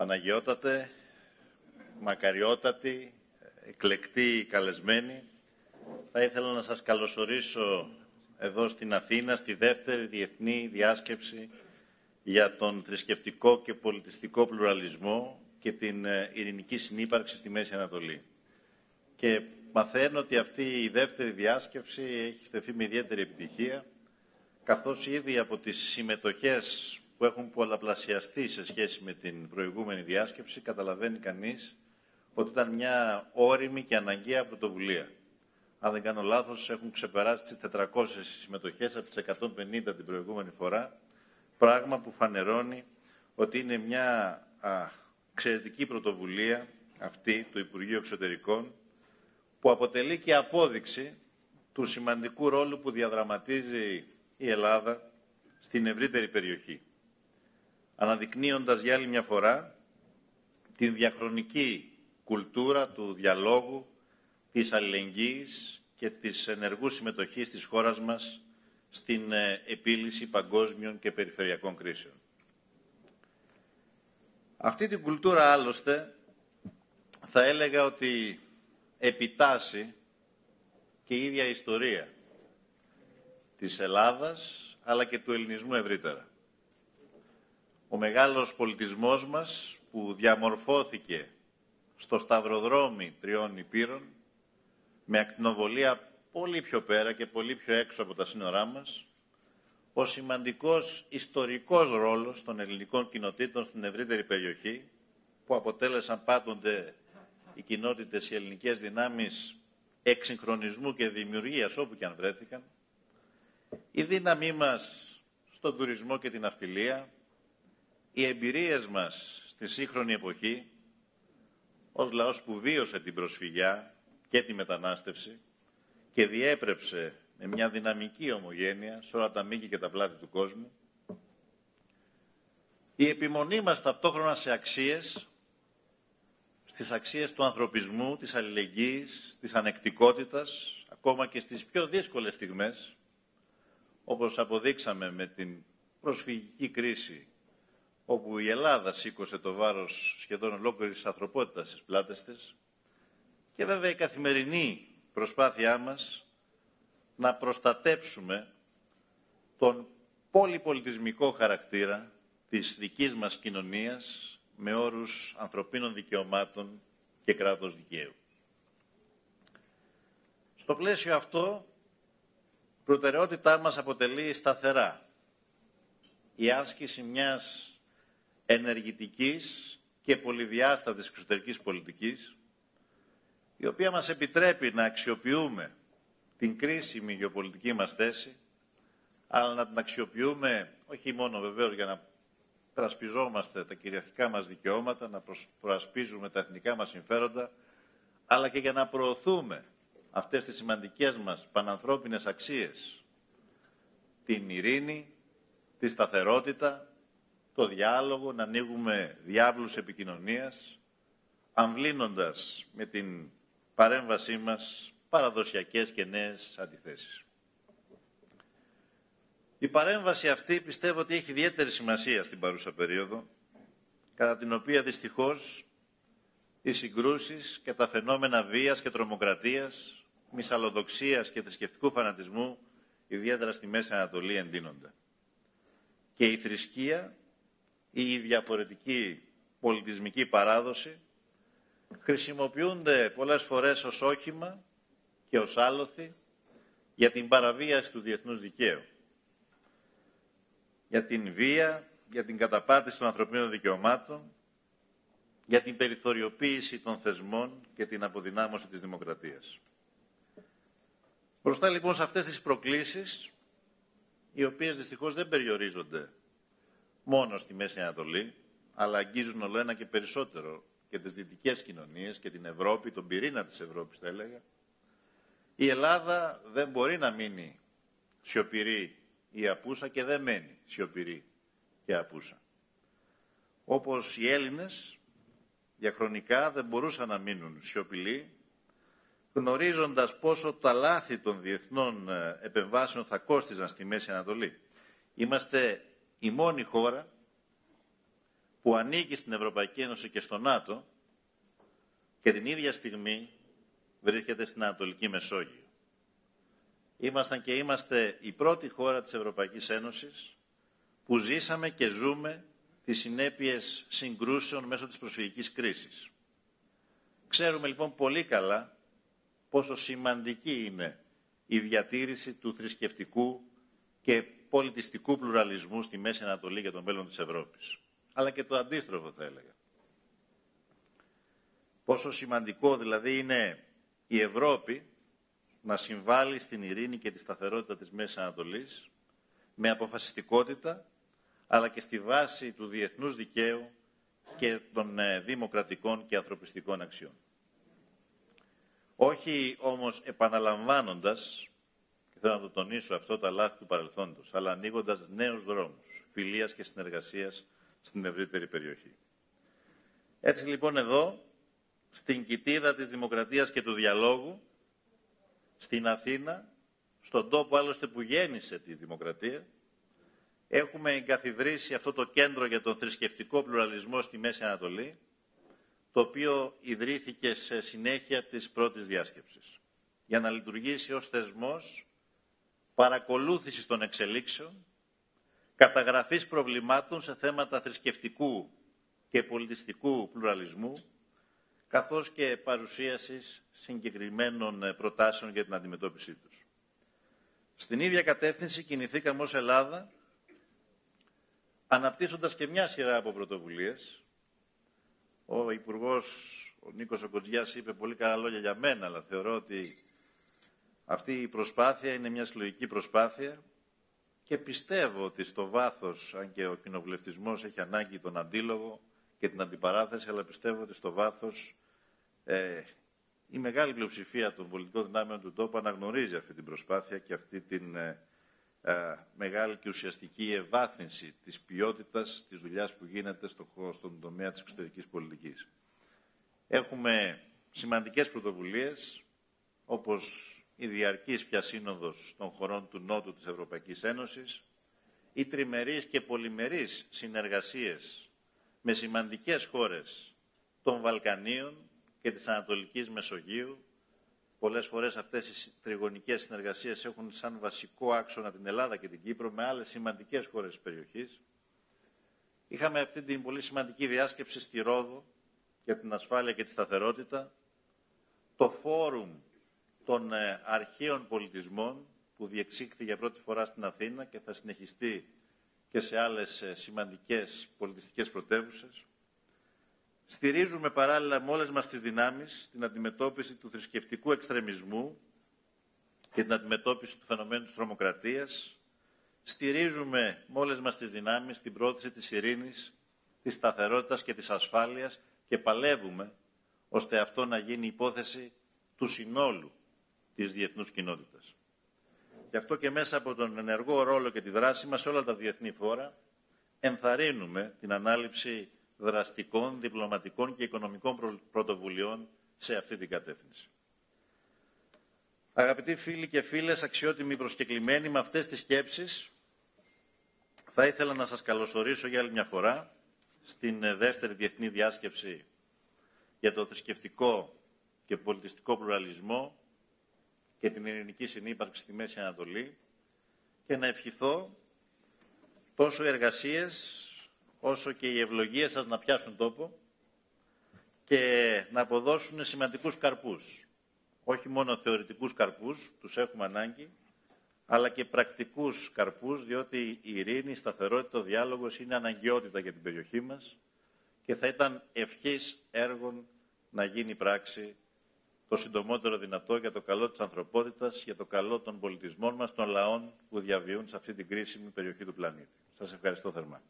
Παναγιώτατε, μακαριότατοι, εκλεκτοί καλεσμένοι, θα ήθελα να σας καλωσορίσω εδώ στην Αθήνα, στη δεύτερη διεθνή διάσκεψη για τον θρησκευτικό και πολιτιστικό πλουραλισμό και την ε, ειρηνική συνύπαρξη στη Μέση Ανατολή. Και μαθαίνω ότι αυτή η δεύτερη διάσκεψη έχει στεφεί με ιδιαίτερη επιτυχία, καθώς ήδη από τις συμμετοχές που έχουν πολλαπλασιαστεί σε σχέση με την προηγούμενη διάσκεψη, καταλαβαίνει κανείς ότι ήταν μια όρημη και αναγκαία πρωτοβουλία. Αν δεν κάνω λάθος, έχουν ξεπεράσει τις 400 συμμετοχές από τις 150 την προηγούμενη φορά, πράγμα που φανερώνει ότι είναι μια α, εξαιρετική πρωτοβουλία αυτή του Υπουργείου Εξωτερικών, που αποτελεί και απόδειξη του σημαντικού ρόλου που διαδραματίζει η Ελλάδα στην ευρύτερη περιοχή αναδεικνύοντας για άλλη μια φορά την διαχρονική κουλτούρα του διαλόγου, της αλληλεγγύης και της ενεργού συμμετοχής της χώρας μας στην ε, επίλυση παγκόσμιων και περιφερειακών κρίσεων. Αυτή την κουλτούρα άλλωστε θα έλεγα ότι επιτάσσει και η ίδια ιστορία της Ελλάδας αλλά και του ελληνισμού ευρύτερα ο μεγάλος πολιτισμός μας που διαμορφώθηκε στο σταυροδρόμι τριών υπήρων με ακτινοβολία πολύ πιο πέρα και πολύ πιο έξω από τα σύνορά μας, ο σημαντικός ιστορικός ρόλος των ελληνικών κοινοτήτων στην ευρύτερη περιοχή, που αποτέλεσαν πάντοτε οι κοινότητες, οι ελληνικές δυνάμεις εξυγχρονισμού και δημιουργίας όπου και αν βρέθηκαν, η δύναμή μας στον τουρισμό και την αυτιλία, οι εμπειρίες μας στη σύγχρονη εποχή, ως λαός που βίωσε την προσφυγιά και τη μετανάστευση και διέπρεψε με μια δυναμική ομογένεια σε όλα τα μήκη και τα πλάτη του κόσμου, η επιμονή μας ταυτόχρονα σε αξίες, στις αξίες του ανθρωπισμού, της αλληλεγγύης, της ανεκτικότητας, ακόμα και στις πιο δύσκολες στιγμές, όπως αποδείξαμε με την προσφυγική κρίση όπου η Ελλάδα σήκωσε το βάρος σχεδόν ολόκληρης της ανθρωπότητας στις πλάτες της και βέβαια η καθημερινή προσπάθειά μας να προστατέψουμε τον πολυπολιτισμικό χαρακτήρα της δικής μας κοινωνίας με όρους ανθρωπίνων δικαιωμάτων και κράτος δικαίου. Στο πλαίσιο αυτό, προτεραιότητά μας αποτελεί σταθερά η άσκηση μιας ενεργητικής και πολυδιάστατης εξωτερικής πολιτικής, η οποία μας επιτρέπει να αξιοποιούμε την κρίσιμη γεωπολιτική μας θέση, αλλά να την αξιοποιούμε όχι μόνο βεβαίως για να προασπιζόμαστε τα κυριαρχικά μας δικαιώματα, να προασπίζουμε τα εθνικά μας συμφέροντα, αλλά και για να προωθούμε αυτές τις σημαντικές μας πανανθρώπινες αξίες, την ειρήνη, τη σταθερότητα, το διάλογο, να ανοίγουμε διάβλους επικοινωνίας, αμβλύνοντας με την παρέμβασή μας παραδοσιακές και νέες αντιθέσεις. Η παρέμβαση αυτή πιστεύω ότι έχει ιδιαίτερη σημασία στην παρούσα περίοδο, κατά την οποία δυστυχώς οι συγκρούσεις και τα φαινόμενα βίας και τρομοκρατίας, μυσαλλοδοξίας και θρησκευτικού φανατισμού, ιδιαίτερα στη Μέση Ανατολή, εντείνονται. Και η θρησκεία ή η διαφορετική πολιτισμική παράδοση χρησιμοποιούνται πολλές φορές ως όχημα και ως άλοθη για την παραβίαση του διεθνούς δικαίου. Για την βία, για την καταπάτηση των ανθρωπίνων δικαιωμάτων, για την περιθωριοποίηση των θεσμών και την αποδυνάμωση της δημοκρατίας. Μπροστά λοιπόν σε αυτές τις προκλήσεις, οι οποίες δυστυχώς δεν περιορίζονται μόνο στη Μέση Ανατολή, αλλά αγγίζουν όλο ένα και περισσότερο και τις δυτικές κοινωνίες και την Ευρώπη, τον πυρήνα της Ευρώπης θα έλεγα, η Ελλάδα δεν μπορεί να μείνει σιωπηρή ή απούσα και δεν μένει σιωπηρή και απούσα. Όπως οι Έλληνες διαχρονικά δεν μπορούσαν να μείνουν σιωπηλοί, γνωρίζοντας πόσο τα λάθη των διεθνών ε, επεμβάσεων θα κόστιζαν στη Μέση Ανατολή. Είμαστε η μόνη χώρα που ανήκει στην Ευρωπαϊκή Ένωση και στο ΝΑΤΟ και την ίδια στιγμή βρίσκεται στην Ανατολική Μεσόγειο. Ήμασταν και είμαστε η πρώτη χώρα της Ευρωπαϊκής Ένωσης που ζήσαμε και ζούμε τις συνέπειες συγκρούσεων μέσω της προσφυγικής κρίσης. Ξέρουμε λοιπόν πολύ καλά πόσο σημαντική είναι η διατήρηση του θρησκευτικού και πολιτιστικού πλουραλισμού στη Μέση Ανατολή για τον μέλλον της Ευρώπης. Αλλά και το αντίστροφο θα έλεγα. Πόσο σημαντικό δηλαδή είναι η Ευρώπη να συμβάλλει στην ειρήνη και τη σταθερότητα της Μέσης Ανατολής με αποφασιστικότητα αλλά και στη βάση του διεθνούς δικαίου και των ε, δημοκρατικών και ανθρωπιστικών αξιών. Όχι όμως επαναλαμβάνοντας, και θέλω να το τονίσω αυτό, τα λάθη του παρελθόντος, αλλά ανοίγοντας νέους δρόμους φιλίας και συνεργασίας στην ευρύτερη περιοχή. Έτσι λοιπόν εδώ, στην κοιτίδα της δημοκρατίας και του διαλόγου, στην Αθήνα, στον τόπο άλλωστε που γέννησε τη δημοκρατία, έχουμε εγκαθιδρύσει αυτό το κέντρο για τον θρησκευτικό πλουραλισμό στη Μέση Ανατολή, το οποίο ιδρύθηκε σε συνέχεια της πρώτης διάσκεψης, για να λειτουργήσει ως θεσμός παρακολούθησης των εξελίξεων, καταγραφής προβλημάτων σε θέματα θρησκευτικού και πολιτιστικού πλουραλισμού, καθώς και παρουσίασης συγκεκριμένων προτάσεων για την αντιμετώπιση τους. Στην ίδια κατεύθυνση κινηθήκαμε ως Ελλάδα, αναπτύσσοντας και μια σειρά από πρωτοβουλίες, ο Υπουργός, ο Νίκος Οκοτζιάς, είπε πολύ καλά λόγια για μένα, αλλά θεωρώ ότι αυτή η προσπάθεια είναι μια συλλογική προσπάθεια και πιστεύω ότι στο βάθος, αν και ο κοινοβουλευτισμός έχει ανάγκη τον αντίλογο και την αντιπαράθεση, αλλά πιστεύω ότι στο βάθος ε, η μεγάλη πλειοψηφία των πολιτικών δυνάμεων του τόπου αναγνωρίζει αυτή την προσπάθεια και αυτή την ε, ε, μεγάλη και ουσιαστική ευάθυνση της ποιότητας της δουλειάς που γίνεται στο, στον τομέα της εξωτερικής πολιτικής. Έχουμε σημαντικές πρωτοβουλίες, όπως η διαρκής πια σύνοδος των χωρών του Νότου της Ευρωπαϊκής Ένωσης, οι τριμερείς και πολυμερείς συνεργασίες με σημαντικές χώρες των Βαλκανίων και της Ανατολικής Μεσογείου, Πολλές φορές αυτές οι τριγωνικές συνεργασίες έχουν σαν βασικό άξονα την Ελλάδα και την Κύπρο με άλλες σημαντικές χώρες της περιοχής. Είχαμε αυτή την πολύ σημαντική διάσκεψη στη Ρόδο για την ασφάλεια και τη σταθερότητα. Το φόρουμ των ε, αρχαίων πολιτισμών που διεξήχθη για πρώτη φορά στην Αθήνα και θα συνεχιστεί και σε άλλες ε, σημαντικές πολιτιστικές πρωτεύουσες. Στηρίζουμε παράλληλα με όλες μας τις δυνάμεις την αντιμετώπιση του θρησκευτικού εξτρεμισμού και την αντιμετώπιση του φαινομένου της τρομοκρατίας. Στηρίζουμε με όλες μας τις δυνάμεις την πρόθεση της ειρήνης, της σταθερότητας και της ασφάλειας και παλεύουμε ώστε αυτό να γίνει υπόθεση του συνόλου της διεθνούς κοινότητας. Γι' αυτό και μέσα από τον ενεργό ρόλο και τη δράση μας σε όλα τα διεθνή φόρα ενθαρρύνουμε την ανάληψη δραστικών, διπλωματικών και οικονομικών πρωτοβουλειών σε αυτή την κατεύθυνση. Αγαπητοί φίλοι και φίλες, αξιότιμοι προσκεκλημένοι, με αυτές τις σκέψεις θα ήθελα να σας καλωσορίσω για άλλη μια φορά στην δεύτερη διεθνή διάσκεψη για το θρησκευτικό και πολιτιστικό πλουραλισμό και την ειρηνική συνύπαρξη στη Μέση Ανατολή και να ευχηθώ τόσο εργασίες όσο και οι ευλογίες σας να πιάσουν τόπο και να αποδώσουν σημαντικούς καρπούς. Όχι μόνο θεωρητικούς καρπούς, τους έχουμε ανάγκη, αλλά και πρακτικούς καρπούς, διότι η ειρήνη, η σταθερότητα, ο διάλογος είναι αναγκαιότητα για την περιοχή μας και θα ήταν ευχής έργων να γίνει πράξη το συντομότερο δυνατό για το καλό της ανθρωπότητας, για το καλό των πολιτισμών μας, των λαών που διαβιούν σε αυτή την κρίσιμη περιοχή του πλανήτη. Σας ευχαριστώ θερμά.